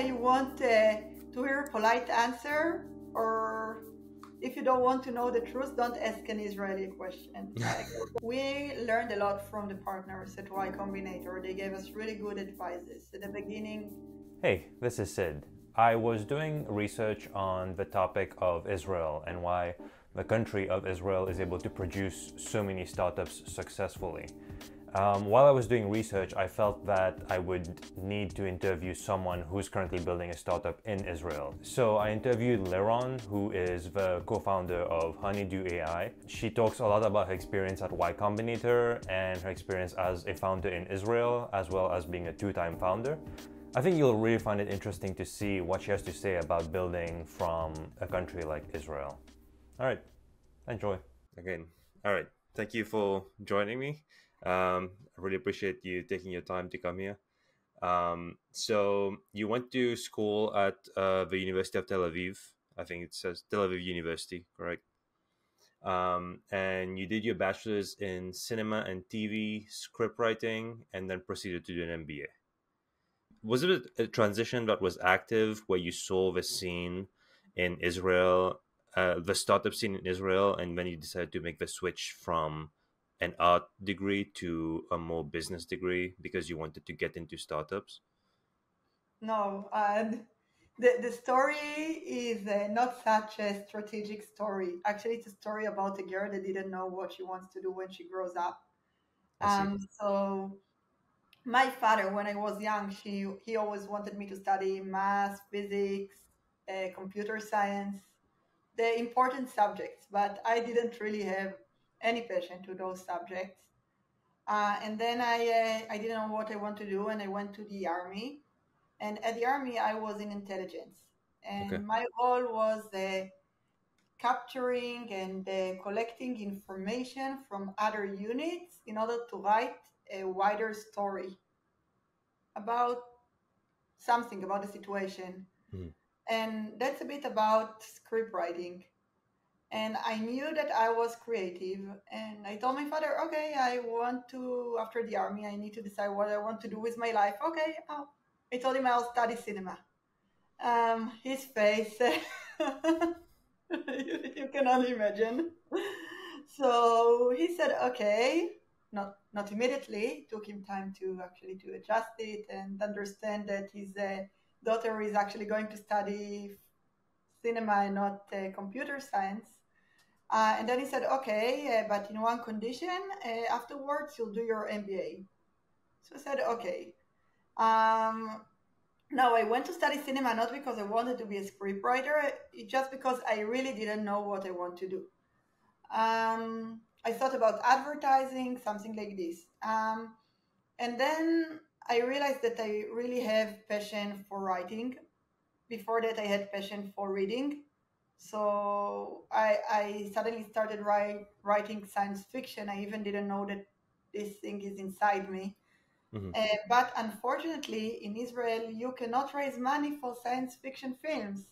you want uh, to hear a polite answer, or if you don't want to know the truth, don't ask an Israeli question. Like, we learned a lot from the partners at Y Combinator. They gave us really good advices at the beginning. Hey, this is Sid. I was doing research on the topic of Israel and why the country of Israel is able to produce so many startups successfully. Um, while I was doing research, I felt that I would need to interview someone who's currently building a startup in Israel. So I interviewed Liron, who is the co-founder of Honeydew AI. She talks a lot about her experience at Y Combinator and her experience as a founder in Israel, as well as being a two-time founder. I think you'll really find it interesting to see what she has to say about building from a country like Israel. All right, enjoy. Again, all right. Thank you for joining me. Um, I really appreciate you taking your time to come here. Um, so you went to school at uh, the University of Tel Aviv. I think it says Tel Aviv University, correct? Um, and you did your bachelor's in cinema and TV script writing, and then proceeded to do an MBA. Was it a transition that was active where you saw the scene in Israel, uh, the startup scene in Israel, and then you decided to make the switch from an art degree to a more business degree because you wanted to get into startups? No, uh, the, the story is uh, not such a strategic story. Actually, it's a story about a girl that didn't know what she wants to do when she grows up. Um, so, my father, when I was young, she he always wanted me to study math, physics, uh, computer science, the important subjects, but I didn't really have any passion to those subjects. Uh, and then I, uh, I didn't know what I want to do, and I went to the army. And at the army, I was in intelligence, and okay. my role was uh, capturing and collecting information from other units in order to write a wider story about something about the situation. Mm. And that's a bit about script writing and I knew that I was creative. And I told my father, okay, I want to, after the army, I need to decide what I want to do with my life. Okay. I told him I'll study cinema. Um, his face, you, you can only imagine. So he said, okay, not not immediately. It took him time to actually to adjust it and understand that his uh, daughter is actually going to study cinema and not uh, computer science. Uh, and then he said, okay, uh, but in one condition, uh, afterwards you'll do your MBA. So I said, okay. Um, now I went to study cinema not because I wanted to be a scriptwriter, just because I really didn't know what I want to do. Um, I thought about advertising, something like this. Um, and then I realized that I really have passion for writing. Before that, I had passion for reading so I, I suddenly started write, writing science fiction. I even didn't know that this thing is inside me. Mm-hmm. Uh, but unfortunately, in Israel, you cannot raise money for science fiction films.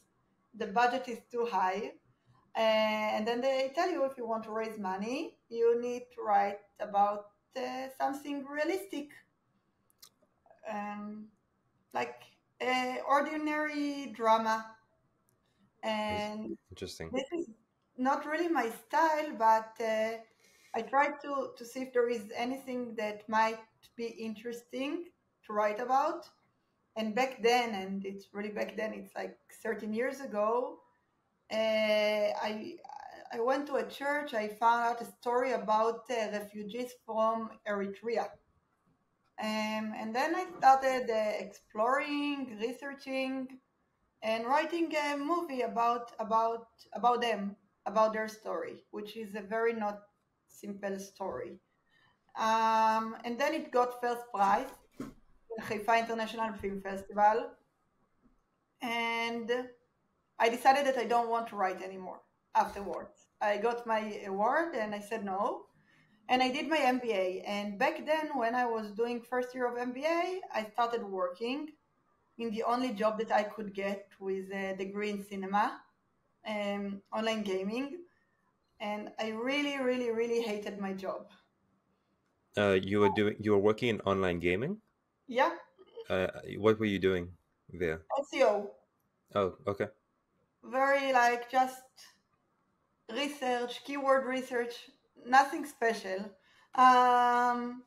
The budget is too high. Uh, and then they tell you if you want to raise money, you need to write about uh, something realistic, um, like ordinary drama and interesting. This is not really my style, but uh, I try to to see if there is anything that might be interesting to write about. And back then, and it's really back then, it's like 13 years ago. Uh, I I went to a church. I found out a story about uh, refugees from Eritrea. Um, and then I started uh, exploring, researching, and writing a movie about about about them, about their story, which is a very not simple story. Um, and then it got first prize in Haifa International Film Festival, and I decided that I don't want to write anymore afterwards. I got my award and I said no. And I did my MBA. And back then, when I was doing first year of MBA, I started working in the only job that I could get with a degree in cinema, um, online gaming, and I really, really, really hated my job. Uh, you were doing. You were working in online gaming. Yeah. Uh, what were you doing there? SEO. Oh, okay. Very like just research, keyword research, nothing special. Um,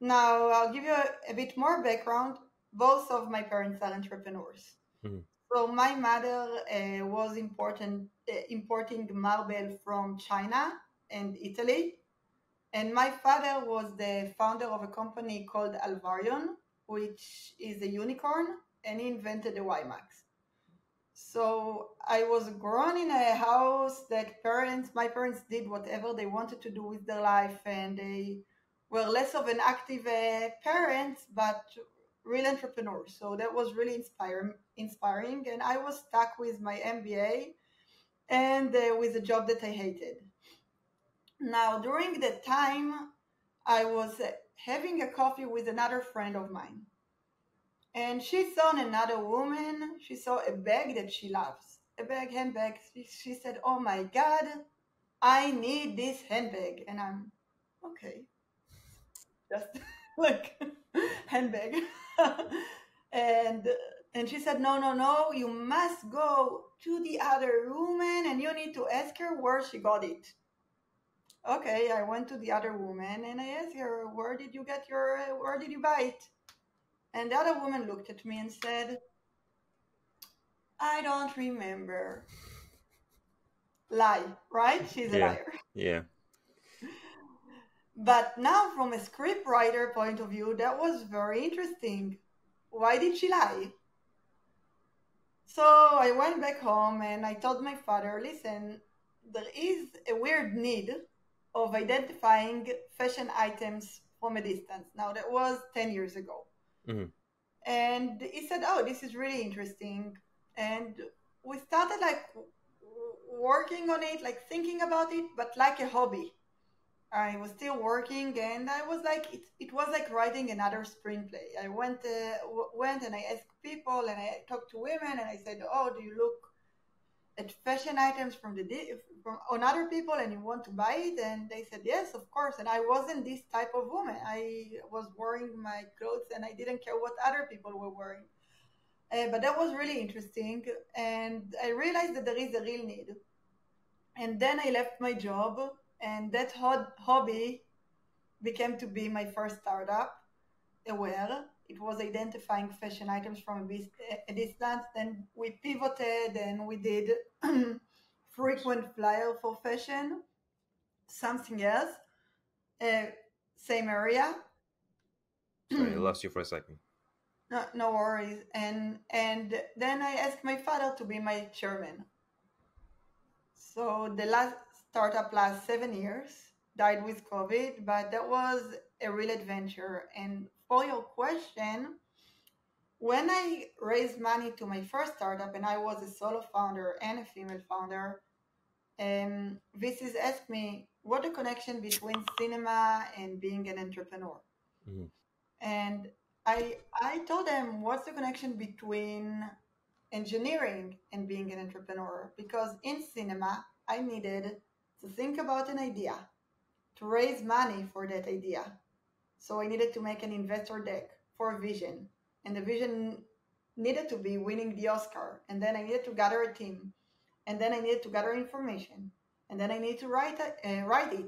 now I'll give you a, a, bit more background. Both of my parents are entrepreneurs. Mm-hmm. So my mother uh, was important, uh, importing marble from China and Italy, and my father was the founder of a company called Alvarion, which is a unicorn, and he invented the WiMAX. So I was grown in a house that parents, my parents did whatever they wanted to do with their life, and they were less of an active uh, parents, but real entrepreneurs. So that was really inspiring. Inspiring, and I was stuck with my MBA and uh, with a job that I hated. Now, during that time, I was uh, having a coffee with another friend of mine and she saw another woman. She saw a bag that she loves, a bag, handbag. She, she said, "Oh my God, I need this handbag." And I'm okay, just like handbag. and and she said, "No, no, no. You must go to the other woman, and you need to ask her where she got it." Okay, I went to the other woman and I asked her, "Where did you get your? Where did you buy it?" And the other woman looked at me and said, I don't remember. Lie, right? She's a yeah. liar. Yeah. But now, from a scriptwriter point of view, that was very interesting. Why did she lie? So I went back home and I told my father, listen, there is a weird need of identifying fashion items from a distance. Now, that was 10 years ago. Mm-hmm. And he said, "Oh, this is really interesting." And we started like working on it, like thinking about it, but like a hobby. I was still working, and I was like, it, it was like writing another screenplay. I went, uh, w- went, and I asked people, and I talked to women, and I said, "Oh, do you look at fashion items from the from on other people and you want to buy it and they said yes of course. And i wasn't this type of woman. I was wearing my clothes and i didn't care what other people were wearing. Uh, but that was really interesting. And i realized that there is a real need. And then i left my job and that hobby became to be my first startup aware it was identifying fashion items from a distance. Then we pivoted and we did frequent flyer for fashion, something else, uh, same area. Sorry, I lost you for a second. No, no worries. And and then I asked my father to be my chairman. So the last startup last seven years, died with COVID, but that was a real adventure. And for your question, when I raised money to my first startup, and I was a solo founder and a female founder, um, VCs asked me what the connection between cinema and being an entrepreneur. Mm-hmm. And I I told them what's the connection between engineering and being an entrepreneur because in cinema I needed to think about an idea, to raise money for that idea, so I needed to make an investor deck for vision. And the vision needed to be winning the Oscar. And then I needed to gather a team. And then I needed to gather information. And then I needed to write it, uh, write it.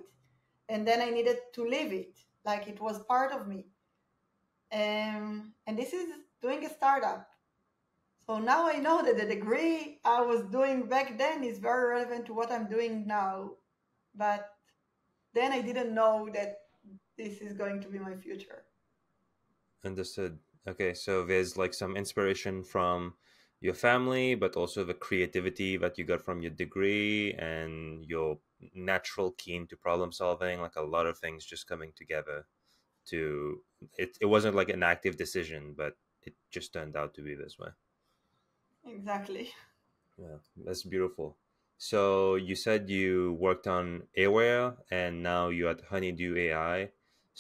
And then I needed to live it like it was part of me. Um, and this is doing a startup. So now I know that the degree I was doing back then is very relevant to what I'm doing now. But then I didn't know that this is going to be my future. Understood. Okay, so there's like some inspiration from your family, but also the creativity that you got from your degree and your natural keen to problem solving, like a lot of things just coming together to it it wasn't like an active decision, but it just turned out to be this way. Exactly. Yeah, that's beautiful. So you said you worked on Aware and now you're at Honeydew AI.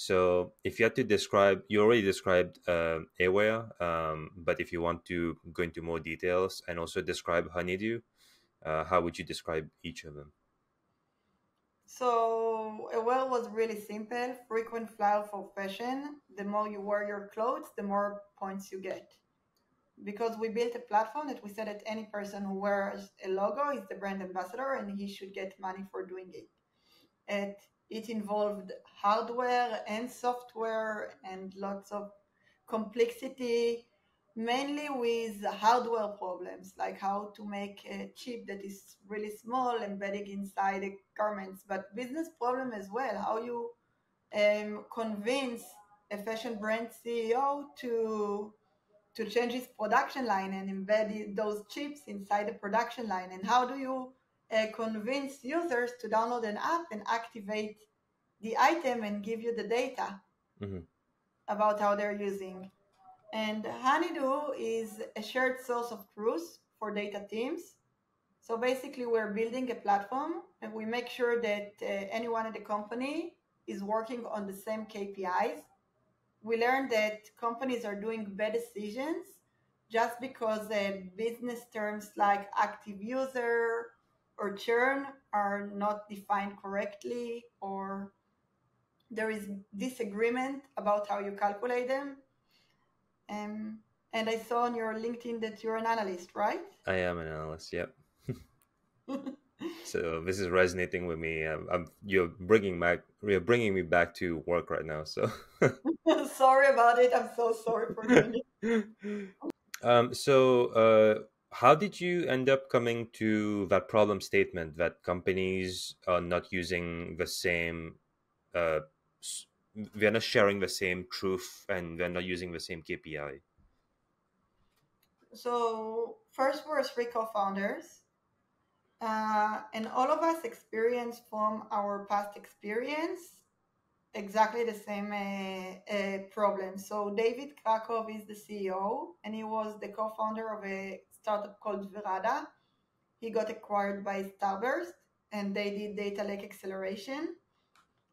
So if you had to describe, you already described uh, Aware, um, but if you want to go into more details and also describe Honeydew, uh, how would you describe each of them? So Aware was really simple, frequent flyer for fashion. The more you wear your clothes, the more points you get. because we built a platform that we said that any person who wears a logo is the brand ambassador and he should get money for doing it. It, it involved hardware and software and lots of complexity, mainly with hardware problems, like how to make a chip that is really small embedded inside the garments, but business problem as well, how you um, convince a fashion brand CEO to to change his production line and embed those chips inside the production line? And how do you uh, convince users to download an app and activate the item and give you the data mm-hmm. about how they're using? And Honeydew is a shared source of truth for data teams. So basically, we're building a platform and we make sure that uh, anyone at the company is working on the same KPIs we learned that companies are doing bad decisions just because uh, business terms like active user or churn are not defined correctly or there is disagreement about how you calculate them um, and i saw on your linkedin that you're an analyst right i am an analyst yep so this is resonating with me. I'm, I'm, you're bringing back, you're bringing me back to work right now. So sorry about it. I'm so sorry for doing it. Um, so, uh, how did you end up coming to that problem statement that companies are not using the same, uh, they're not sharing the same truth and they're not using the same KPI? So, first, we're three co founders uh, and all of us experience from our past experience exactly the same uh, uh, problem. So David Krakov is the CEO, and he was the co-founder of a startup called Varada. He got acquired by Starburst, and they did data lake acceleration.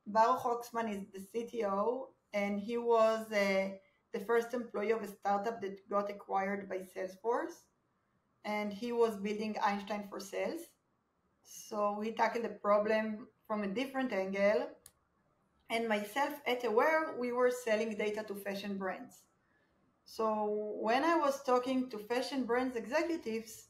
Baruch Hoxman is the CTO, and he was uh, the first employee of a startup that got acquired by Salesforce, and he was building Einstein for Sales. So we tackled the problem from a different angle. And myself at Aware, we were selling data to fashion brands. So when I was talking to fashion brands executives,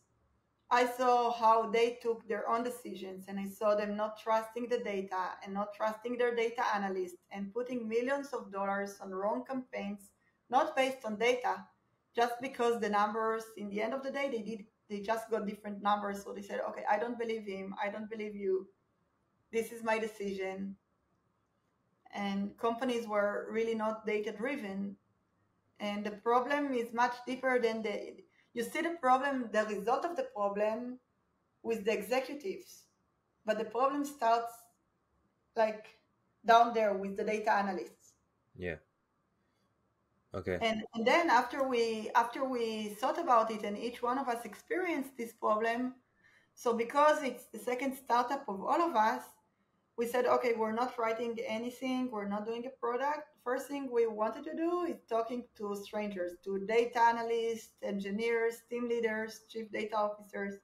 I saw how they took their own decisions and I saw them not trusting the data and not trusting their data analysts and putting millions of dollars on wrong campaigns, not based on data, just because the numbers in the end of the day they did they just got different numbers. So they said okay i don't believe him. I don't believe you. This is my decision. And companies were really not data driven and the problem is much deeper than the you see the problem the result of the problem with the executives but the problem starts like down there with the data analysts yeah Okay. And, and then after we after we thought about it and each one of us experienced this problem, so because it's the second startup of all of us, we said, okay, we're not writing anything, we're not doing a product. First thing we wanted to do is talking to strangers, to data analysts, engineers, team leaders, chief data officers.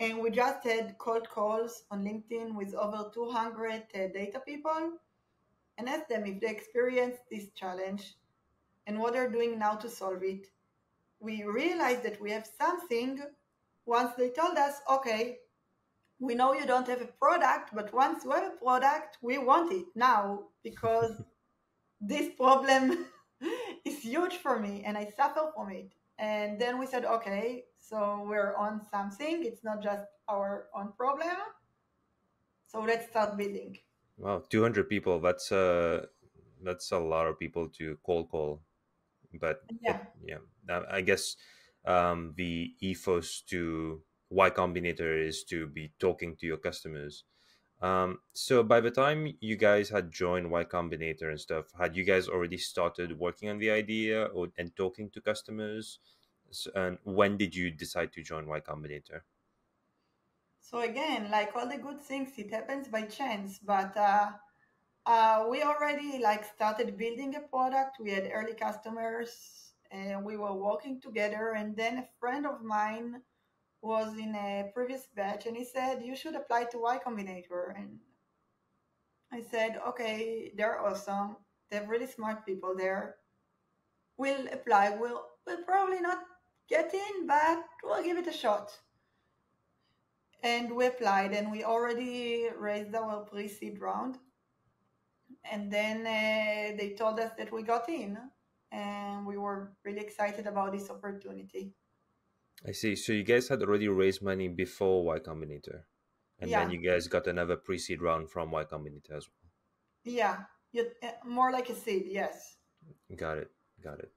And we just had cold calls on LinkedIn with over 200 uh, data people and asked them if they experienced this challenge and what they're doing now to solve it. We realized that we have something once they told us, okay, we know you don't have a product, but once you have a product, we want it now because this problem is huge for me and I suffer from it. And then we said, okay, so we're on something. It's not just our own problem. So let's start building. Wow, 200 people. That's uh that's a lot of people to cold call but yeah, it, yeah. I guess um, the ethos to Y Combinator is to be talking to your customers. Um, so by the time you guys had joined Y Combinator and stuff, had you guys already started working on the idea or and talking to customers? So, and when did you decide to join Y Combinator? So again, like all the good things, it happens by chance. But uh, uh, we already like started building a product. We had early customers and we were working together. And then a friend of mine was in a previous batch and he said, You should apply to Y Combinator. And I said, Okay, they're awesome. They're really smart people there. We'll apply. We'll, we'll probably not get in, but we'll give it a shot. And we applied, and we already raised our pre seed round. And then uh, they told us that we got in, and we were really excited about this opportunity. I see. So you guys had already raised money before Y Combinator, and Yeah, then you guys got another pre-seed round from Y Combinator as well. yeah, you, uh, more like a seed, yes. Got it. Got it.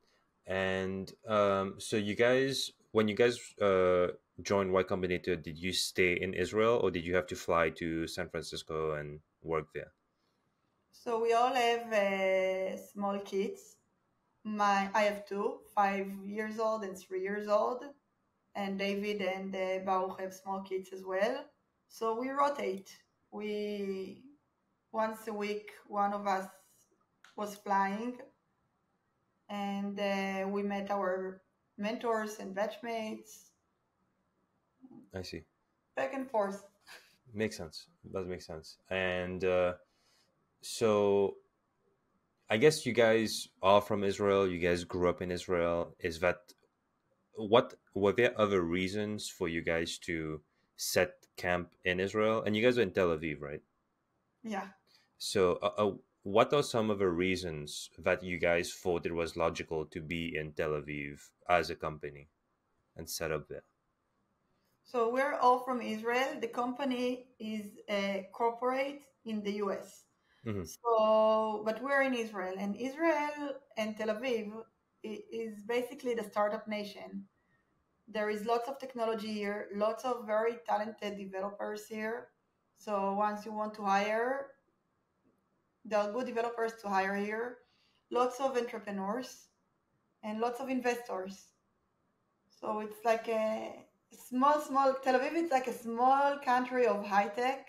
And um, so you guys, when you guys uh, joined Y Combinator, did you stay in Israel or did you have to fly to San Francisco and work there? So we all have uh, small kids. My I have two, five years old and three years old, and David and uh, Baruch have small kids as well. So we rotate. We once a week, one of us was flying, and uh, we met our mentors and batchmates I see. back and forth. Makes sense. Does make sense. And uh, so I guess you guys are from Israel. You guys grew up in Israel. Is that what were there other reasons for you guys to set camp in Israel? And you guys are in Tel Aviv, right? Yeah. So, uh, uh, what are some of the reasons that you guys thought it was logical to be in Tel Aviv as a company and set up there? So we're all from Israel. The company is a corporate in the US. Mhm. So, but we're in Israel, and Israel and Tel Aviv is basically the startup nation. There is lots of technology here, lots of very talented developers here. So once you want to hire, there are good developers to hire here. Lots of entrepreneurs and lots of investors. So it's like a small, small Tel Aviv. It's like a small country of high tech.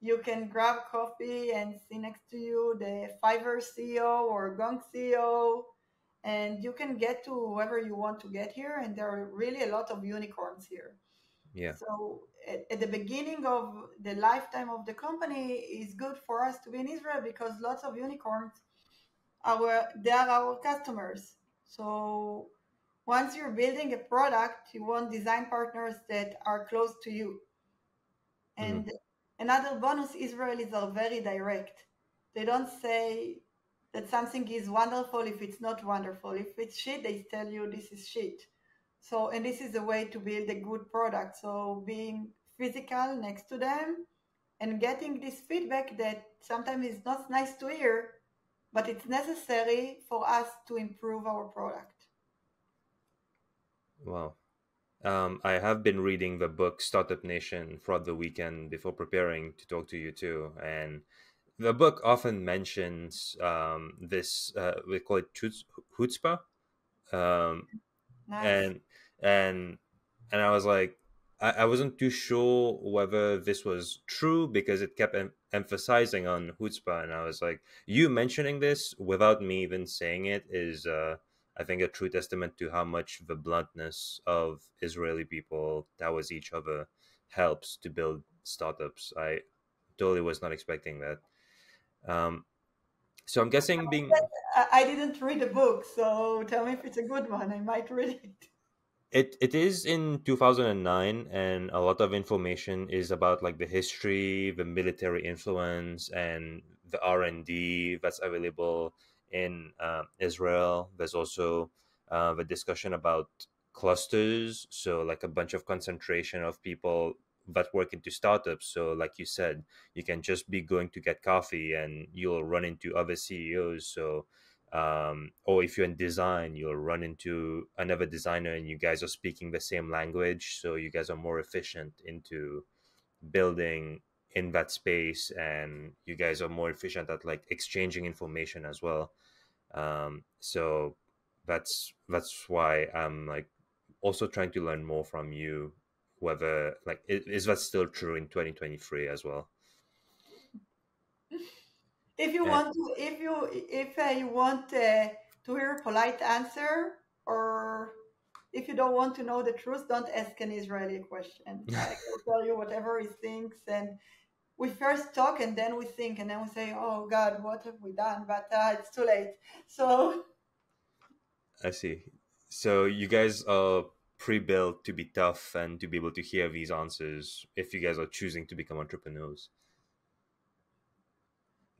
You can grab coffee and see next to you the Fiverr CEO or Gong CEO, and you can get to whoever you want to get here. And there are really a lot of unicorns here. Yeah. So at, at the beginning of the lifetime of the company, it's good for us to be in Israel because lots of unicorns our they are our customers. So once you're building a product, you want design partners that are close to you. Mm-hmm. And another bonus Israelis are very direct. They don't say that something is wonderful if it's not wonderful. If it's shit, they tell you this is shit. So, and this is a way to build a good product. So, being physical next to them and getting this feedback that sometimes is not nice to hear, but it's necessary for us to improve our product. Wow. Um, I have been reading the book Startup Nation throughout the weekend before preparing to talk to you too. And the book often mentions um, this, uh, we call it chutzpah. Um, Nice. and and and I was like, I, I wasn't too sure whether this was true because it kept em- emphasizing on chutzpah, and I was like, you mentioning this without me even saying it is, uh, I think, a true testament to how much the bluntness of Israeli people towards each other helps to build startups. I totally was not expecting that. Um, so I'm guessing being I, I didn't read the book, so tell me if it's a good one. I might read it. It it is in 2009 and a lot of information is about like the history, the military influence and the R&D that's available in uh, Israel. There's also uh, the discussion about clusters, so like a bunch of concentration of people that work into startups. So like you said, you can just be going to get coffee and you'll run into other CEOs. So um, or if you're in design, you'll run into another designer and you guys are speaking the same language, so you guys are more efficient into building in that space, and you guys are more efficient at like exchanging information as well. Um, so that's that's why I'm like also trying to learn more from you. Whether like is that still true in 2023 as well? If you want to, if you if uh, you want uh, to hear a polite answer, or if you don't want to know the truth, don't ask an Israeli question. I will tell you whatever he thinks, and we first talk and then we think, and then we say, "Oh God, what have we done?" But uh, it's too late. So I see. So you guys are pre-built to be tough and to be able to hear these answers if you guys are choosing to become entrepreneurs.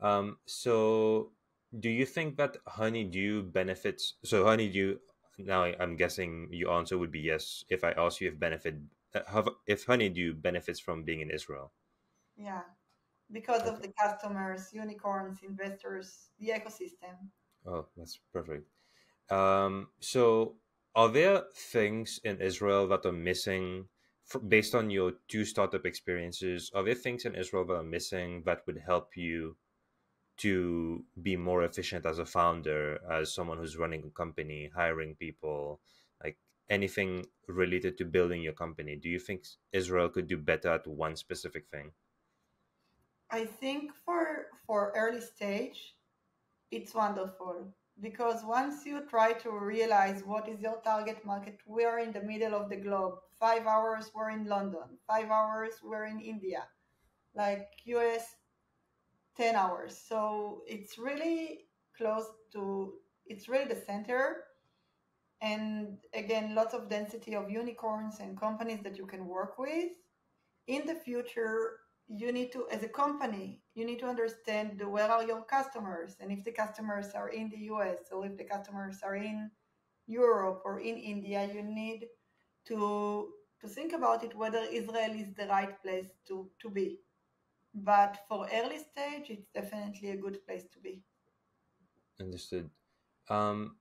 Um, so do you think that honeydew benefits so honeydew now i'm guessing your answer would be yes if i ask you if benefit uh, if honeydew benefits from being in israel yeah because okay. of the customers unicorns investors the ecosystem oh that's perfect um, so are there things in israel that are missing based on your two startup experiences are there things in israel that are missing that would help you to be more efficient as a founder, as someone who's running a company, hiring people, like anything related to building your company? Do you think Israel could do better at one specific thing? I think for for early stage, it's wonderful because once you try to realize what is your target market, we are in the middle of the globe. Five hours we're in London, five hours we're in India, like US 10 hours. So it's really close to, it's really the center. And again, lots of density of unicorns and companies that you can work with. In the future, you need to, as a company, you need to understand where are your customers and if the customers are in the US or if the customers are in Europe or in India, you need to to think about it whether Israel is the right place to, to be. But for early stage it's definitely a good place to be. Understood. Um,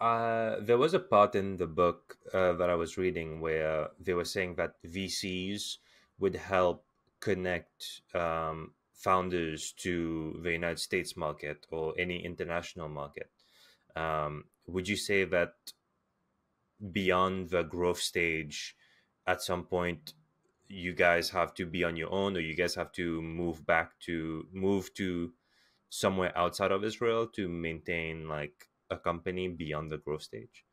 uh, there was a part in the book uh, that i was reading where they were saying that vcs would help connect um, founders to the united states market or any international market um, would you say that beyond the growth stage at some point you guys have to be on your own or you guys have to move back to move to somewhere outside of Israel to maintain like a company beyond the growth stage?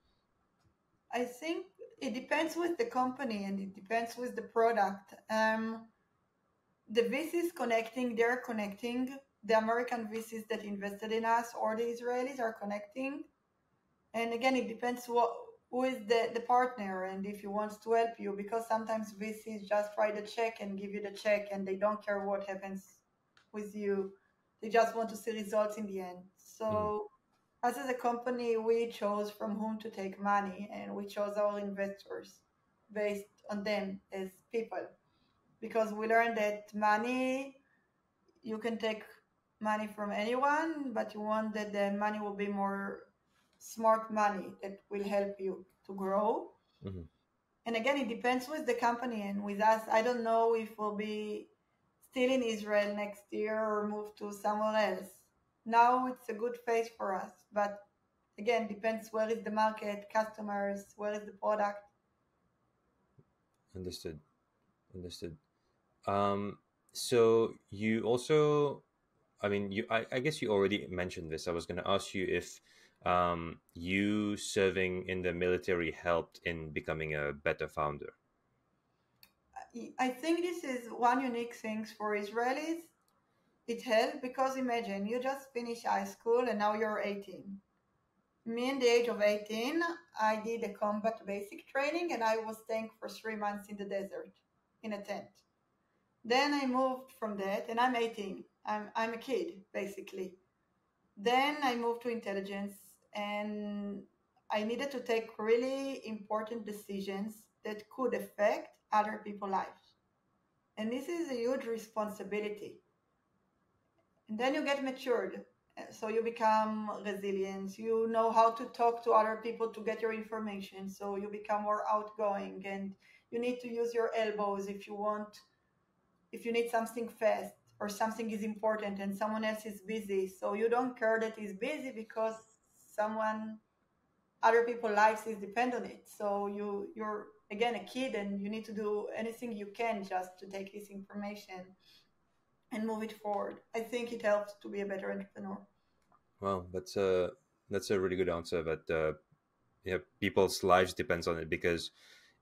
I think it depends with the company and it depends with the product. Um, the VCs connecting, they're connecting. The American VCs that invested in us or the Israelis are connecting. And again, it depends what who is the, the partner and if he wants to help you because sometimes VCs just write a check and give you the check and they don't care what happens with you. They just want to see results in the end. So mm. as a company, we chose from whom to take money and we chose our investors based on them as people because we learned that money you can take money from anyone but you want that the money will be more smart money that will help you to grow. Mm-hmm. And again, it depends with the company and with us. I don't know if we'll be still in Israel next year or move to somewhere else. Now it's a good phase for us, but again, depends where is the market, customers, where is the product. Understood. Understood. Um, so you also, I mean, you, I, I guess you already mentioned this. I was going to ask you if um, you serving in the military helped in becoming a better founder? I think this is one unique thing for Israelis. It helped because imagine you just finished high school and now you're 18. Me in the age of 18, I did a combat basic training and I was staying for three months in the desert in a tent. Then I moved from that and I'm 18. I'm, I'm a kid, basically. Then I moved to intelligence and I needed to take really important decisions that could affect other people's lives. And this is a huge responsibility. And then you get matured. So you become resilient. You know how to talk to other people to get your information. So you become more outgoing and you need to use your elbows if you want, if you need something fast or something is important and someone else is busy. So you don't care that he's busy because someone other people's lives is depend on it. So you you're again a kid and you need to do anything you can just to take this information and move it forward. I think it helps to be a better entrepreneur. Well that's a that's a really good answer that uh, yeah people's lives depends on it because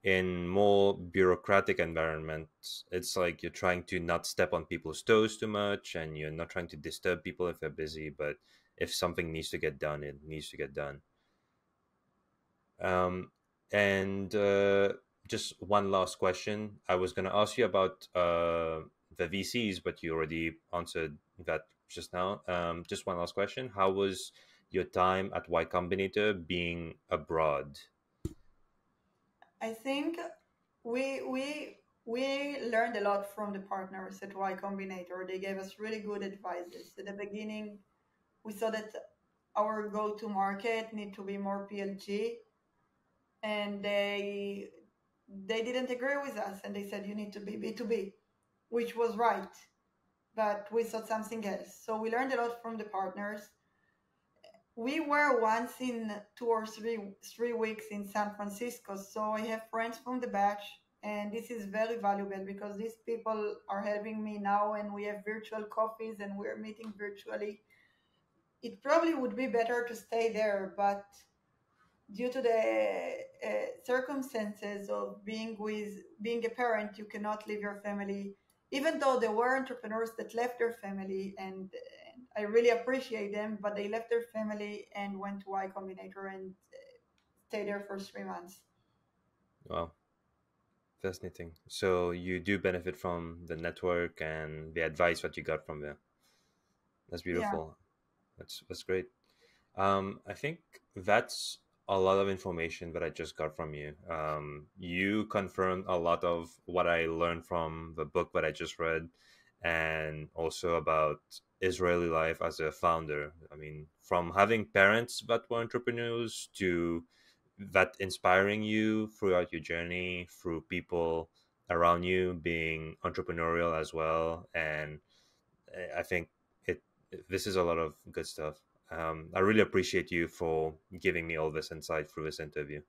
in more bureaucratic environments it's like you're trying to not step on people's toes too much and you're not trying to disturb people if they're busy but if something needs to get done, it needs to get done. Um, and uh, just one last question. I was going to ask you about uh, the VCs, but you already answered that just now. Um, just one last question. How was your time at Y Combinator being abroad? I think we we we learned a lot from the partners at Y Combinator. They gave us really good advices. At the beginning, we saw that our go-to market need to be more PLG, and they they didn't agree with us, and they said you need to be B2B, which was right, but we saw something else. So we learned a lot from the partners. We were once in two or three three weeks in San Francisco, so I have friends from the batch and this is very valuable because these people are helping me now and we have virtual coffees and we're meeting virtually. It probably would be better to stay there but due to the uh, circumstances of being with being a parent you cannot leave your family even though there were entrepreneurs that left their family and, and i really appreciate them but they left their family and went to y combinator and uh, stayed there for three months wow fascinating. So you do benefit from the network and the advice that you got from there. That's beautiful. Yeah. That's that's great. Um, I think that's a lot of information that I just got from you. Um, you confirmed a lot of what I learned from the book that I just read, and also about Israeli life as a founder. I mean, from having parents that were entrepreneurs to that inspiring you throughout your journey through people around you being entrepreneurial as well. And i think it this is a lot of good stuff. Um, i really appreciate you for giving me all this insight through this interview.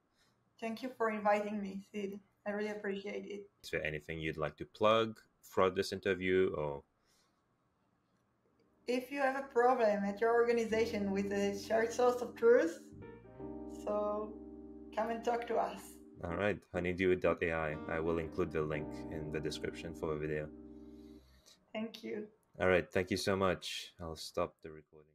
Thank you for inviting me sid. I really appreciate it. Is there anything you'd like to plug throughout this interview or if you have a problem at your organization with a shared source of truth so come and talk to us. All right, honeydew.ai. I will include the link in the description for the video. Thank you. All right, thank you so much. I'll stop the recording.